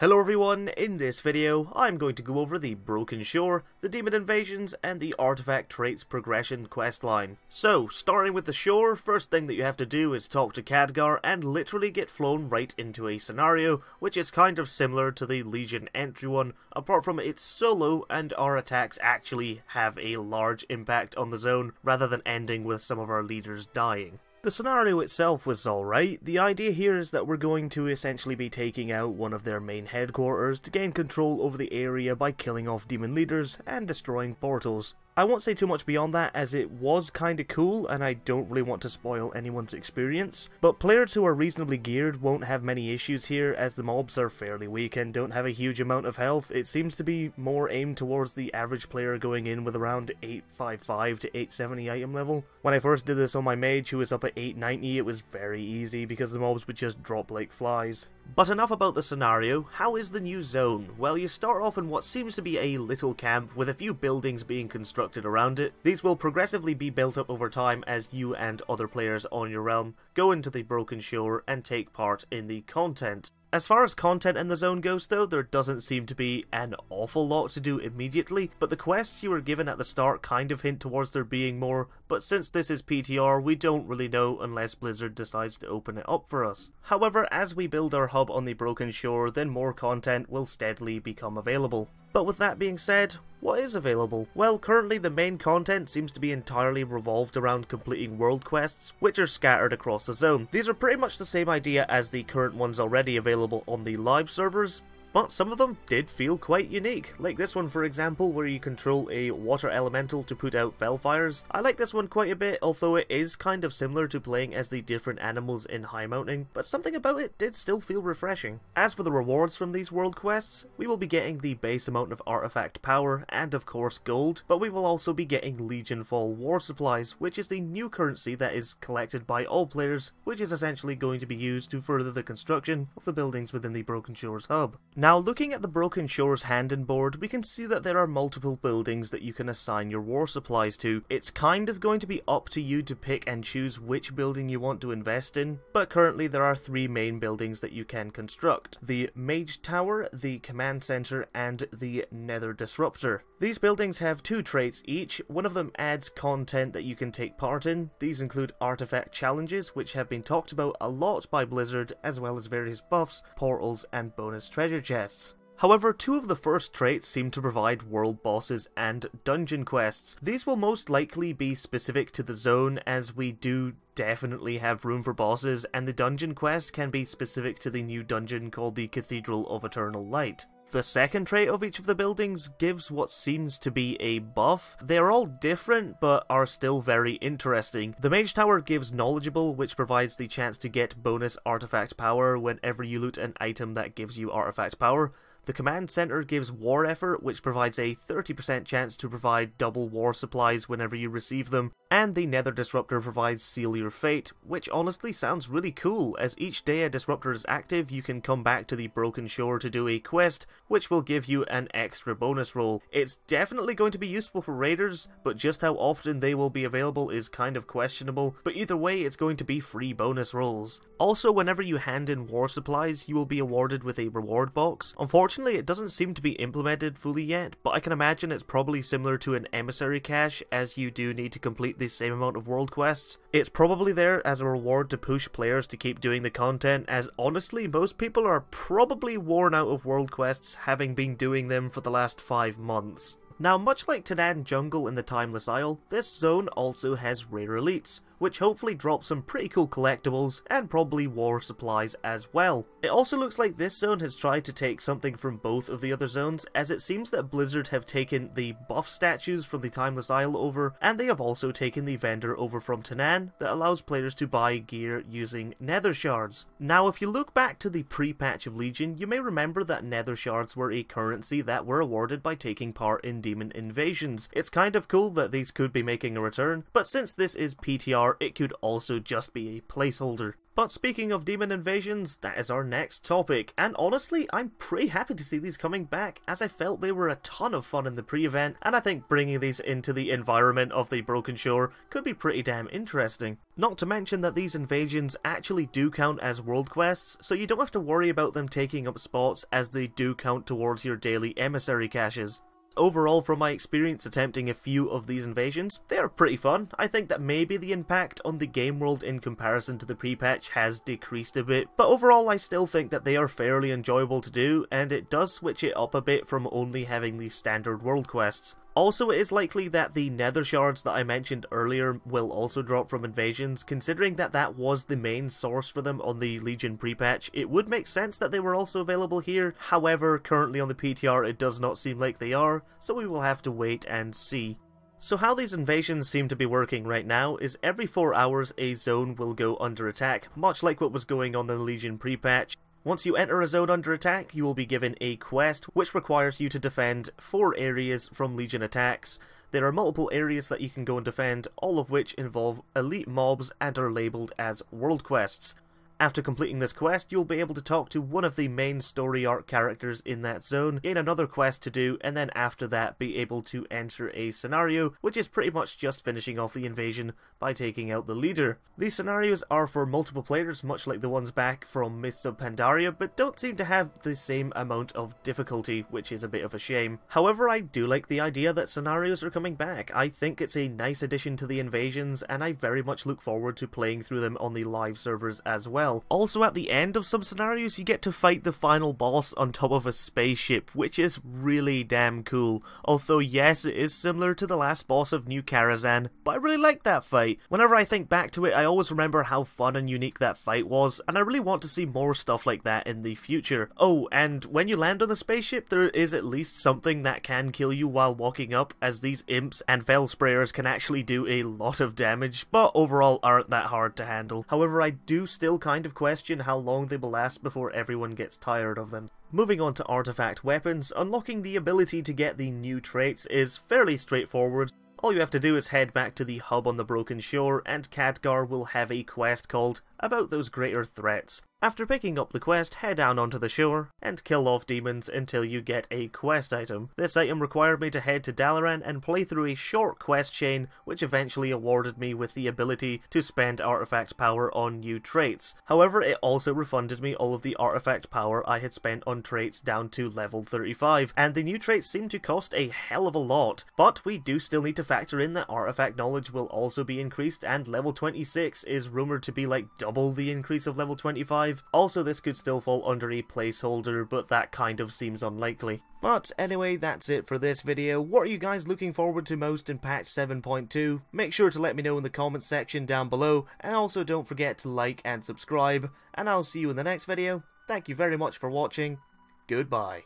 Hello everyone, in this video I'm going to go over the Broken Shore, the Demon Invasions, and the Artifact Traits Progression questline. So, starting with the shore, first thing that you have to do is talk to Khadgar and literally get flown right into a scenario, which is kind of similar to the Legion entry one, apart from it's solo and our attacks actually have a large impact on the zone, rather than ending with some of our leaders dying. The scenario itself was alright, the idea here is that we're going to essentially be taking out one of their main headquarters to gain control over the area by killing off demon leaders and destroying portals. I won't say too much beyond that as it was kinda cool and I don't really want to spoil anyone's experience, but players who are reasonably geared won't have many issues here as the mobs are fairly weak and don't have a huge amount of health. It seems to be more aimed towards the average player going in with around 855 to 870 item level. When I first did this on my mage who was up at 890 it was very easy because the mobs would just drop like flies. But enough about the scenario, how is the new zone? Well you start off in what seems to be a little camp with a few buildings being constructed around it. These will progressively be built up over time as you and other players on your realm go into the Broken Shore and take part in the content. As far as content in the zone goes though, there doesn't seem to be an awful lot to do immediately, but the quests you were given at the start kind of hint towards there being more, but since this is PTR, we don't really know unless Blizzard decides to open it up for us. However, as we build our hub on the Broken Shore, then more content will steadily become available. But with that being said, what is available? Well, currently the main content seems to be entirely revolved around completing world quests, which are scattered across the zone. These are pretty much the same idea as the current ones already available on the live servers, but some of them did feel quite unique, like this one for example where you control a water elemental to put out felfires. I like this one quite a bit, although it is kind of similar to playing as the different animals in Highmountain, but something about it did still feel refreshing. As for the rewards from these world quests, we will be getting the base amount of artifact power and of course gold, but we will also be getting Legionfall war supplies, which is the new currency that is collected by all players, which is essentially going to be used to further the construction of the buildings within the Broken Shores hub. Now looking at the Broken Shores Handen board, we can see that there are multiple buildings that you can assign your war supplies to. It's kind of going to be up to you to pick and choose which building you want to invest in, but currently there are three main buildings that you can construct. The Mage Tower, the Command Center, and the Nether Disruptor. These buildings have two traits each, one of them adds content that you can take part in. These include artifact challenges, which have been talked about a lot by Blizzard, as well as various buffs, portals, and bonus treasure chests. However, two of the first traits seem to provide world bosses and dungeon quests. These will most likely be specific to the zone as we do definitely have room for bosses and the dungeon quest can be specific to the new dungeon called the Cathedral of Eternal Light. The second trait of each of the buildings gives what seems to be a buff. They are all different, but are still very interesting. The Mage Tower gives Knowledgeable, which provides the chance to get bonus artifact power whenever you loot an item that gives you artifact power. The Command Center gives War Effort, which provides a 30% chance to provide double war supplies whenever you receive them, and the Nether Disruptor provides Seal Your Fate, which honestly sounds really cool, as each day a Disruptor is active you can come back to the Broken Shore to do a quest, which will give you an extra bonus roll. It's definitely going to be useful for raiders, but just how often they will be available is kind of questionable, but either way it's going to be free bonus rolls. Also, whenever you hand in war supplies, you will be awarded with a reward box. Unfortunately, it doesn't seem to be implemented fully yet, but I can imagine it's probably similar to an emissary cache, as you do need to complete the same amount of world quests. It's probably there as a reward to push players to keep doing the content, as honestly, most people are probably worn out of world quests having been doing them for the last 5 months. Now, much like Tanaan Jungle in the Timeless Isle, this zone also has rare elites, which hopefully drops some pretty cool collectibles and probably war supplies as well. It also looks like this zone has tried to take something from both of the other zones, as it seems that Blizzard have taken the buff statues from the Timeless Isle over, and they have also taken the vendor over from Tanaan that allows players to buy gear using nether shards. Now if you look back to the pre-patch of Legion, you may remember that nether shards were a currency that were awarded by taking part in demon invasions. It's kind of cool that these could be making a return, but since this is PTR it could also just be a placeholder. But speaking of demon invasions, that is our next topic, and honestly, I'm pretty happy to see these coming back, as I felt they were a ton of fun in the pre-event, and I think bringing these into the environment of the Broken Shore could be pretty damn interesting. Not to mention that these invasions actually do count as world quests, so you don't have to worry about them taking up spots as they do count towards your daily emissary caches overall, from my experience attempting a few of these invasions, they are pretty fun. I think that maybe the impact on the game world in comparison to the pre-patch has decreased a bit, but overall I still think that they are fairly enjoyable to do, and it does switch it up a bit from only having these standard world quests. Also, it is likely that the nether shards that I mentioned earlier will also drop from invasions, considering that that was the main source for them on the Legion pre-patch. It would make sense that they were also available here, however, currently on the PTR it does not seem like they are, so we will have to wait and see. So how these invasions seem to be working right now is every 4 hours a zone will go under attack, much like what was going on in the Legion pre-patch, once you enter a zone under attack, you will be given a quest which requires you to defend four areas from Legion attacks. There are multiple areas that you can go and defend, all of which involve elite mobs and are labelled as world quests. After completing this quest, you'll be able to talk to one of the main story arc characters in that zone, gain another quest to do, and then after that be able to enter a scenario, which is pretty much just finishing off the invasion by taking out the leader. These scenarios are for multiple players, much like the ones back from Mists of Pandaria, but don't seem to have the same amount of difficulty, which is a bit of a shame. However, I do like the idea that scenarios are coming back. I think it's a nice addition to the invasions, and I very much look forward to playing through them on the live servers as well well. Also at the end of some scenarios you get to fight the final boss on top of a spaceship, which is really damn cool. Although yes, it is similar to the last boss of New Karazhan, but I really like that fight. Whenever I think back to it, I always remember how fun and unique that fight was, and I really want to see more stuff like that in the future. Oh, and when you land on the spaceship, there is at least something that can kill you while walking up, as these imps and fel sprayers can actually do a lot of damage, but overall aren't that hard to handle. However, I do still kind kind of question how long they will last before everyone gets tired of them. Moving on to artifact weapons, unlocking the ability to get the new traits is fairly straightforward. All you have to do is head back to the hub on the Broken Shore and Khadgar will have a quest called About Those Greater Threats. After picking up the quest, head down onto the shore and kill off demons until you get a quest item. This item required me to head to Dalaran and play through a short quest chain which eventually awarded me with the ability to spend artifact power on new traits. However, it also refunded me all of the artifact power I had spent on traits down to level 35, and the new traits seem to cost a hell of a lot. But we do still need to factor in that artifact knowledge will also be increased and level 26 is rumoured to be like double the increase of level 25 Also, this could still fall under a placeholder, but that kind of seems unlikely. But anyway, that's it for this video. What are you guys looking forward to most in patch 7.2? Make sure to let me know in the comments section down below, and also don't forget to like and subscribe, and I'll see you in the next video. Thank you very much for watching. Goodbye.